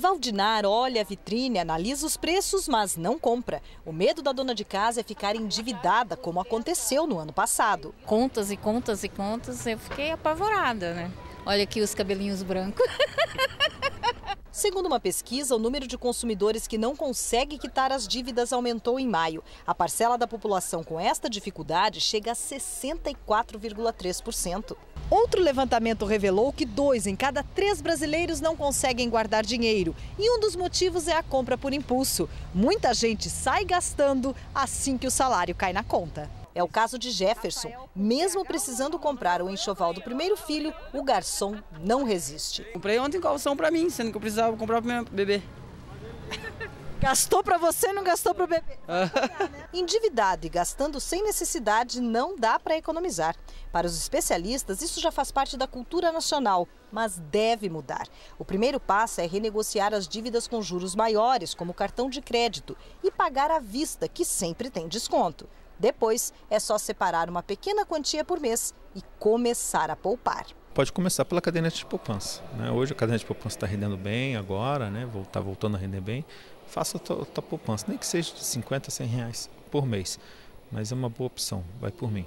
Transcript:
Valdinar olha a vitrine, analisa os preços, mas não compra. O medo da dona de casa é ficar endividada, como aconteceu no ano passado. Contas e contas e contas, eu fiquei apavorada, né? Olha aqui os cabelinhos brancos. Segundo uma pesquisa, o número de consumidores que não consegue quitar as dívidas aumentou em maio. A parcela da população com esta dificuldade chega a 64,3%. Outro levantamento revelou que dois em cada três brasileiros não conseguem guardar dinheiro. E um dos motivos é a compra por impulso. Muita gente sai gastando assim que o salário cai na conta. É o caso de Jefferson. Mesmo precisando comprar o enxoval do primeiro filho, o garçom não resiste. Comprei ontem calção para mim, sendo que eu precisava comprar para meu bebê. Gastou para você, não gastou para o bebê. Endividado e gastando sem necessidade não dá para economizar. Para os especialistas, isso já faz parte da cultura nacional, mas deve mudar. O primeiro passo é renegociar as dívidas com juros maiores, como cartão de crédito, e pagar à vista, que sempre tem desconto. Depois, é só separar uma pequena quantia por mês e começar a poupar. Pode começar pela caderneta de poupança. Né? Hoje a caderneta de poupança está rendendo bem agora, né? está voltando a render bem. Faça a tua, poupança, nem que seja de 50 a 100 reais por mês. Mas é uma boa opção, vai por mim.